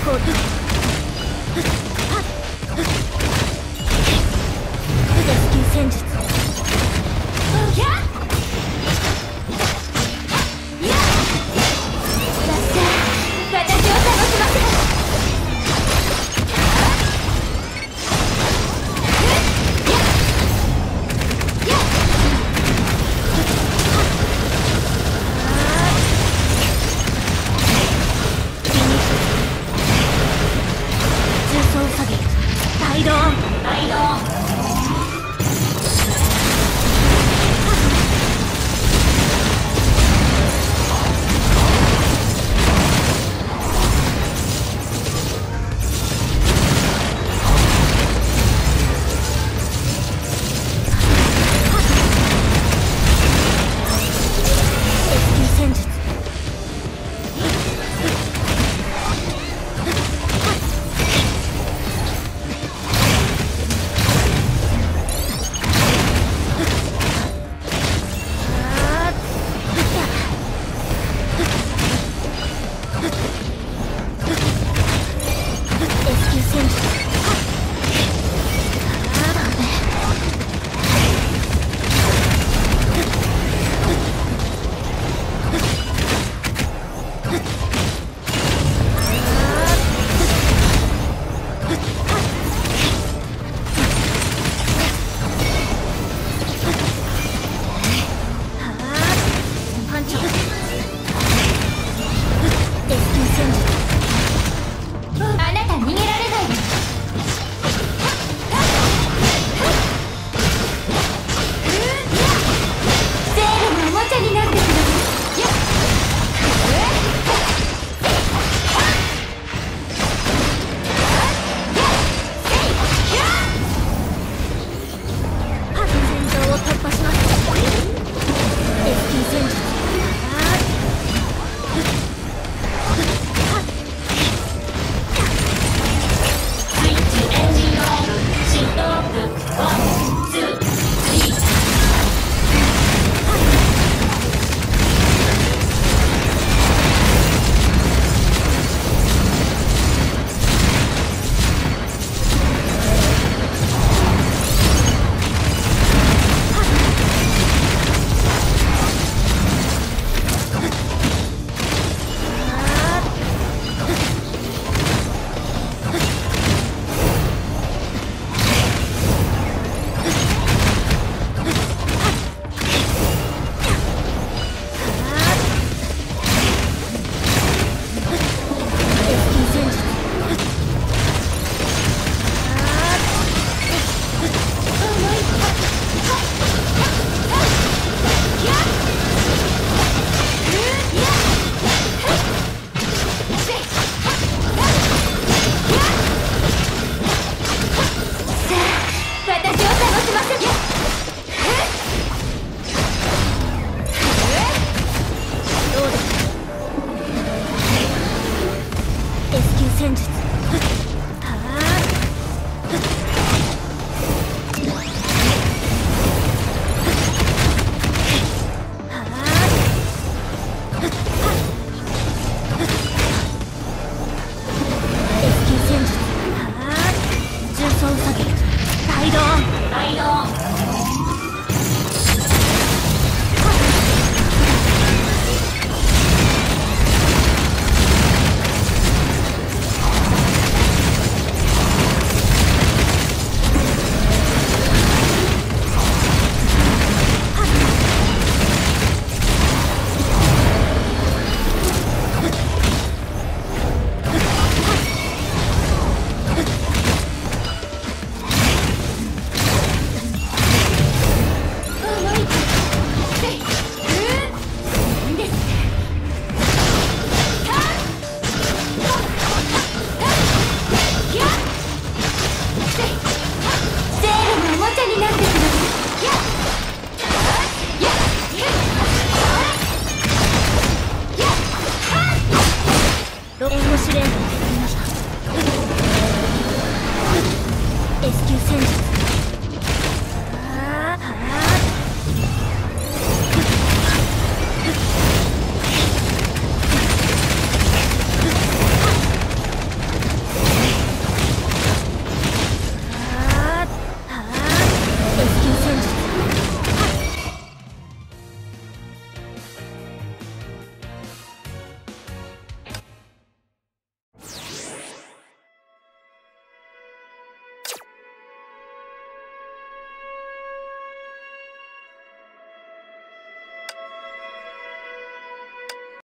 こライドアイド毎度レードを作りました S 級戦術。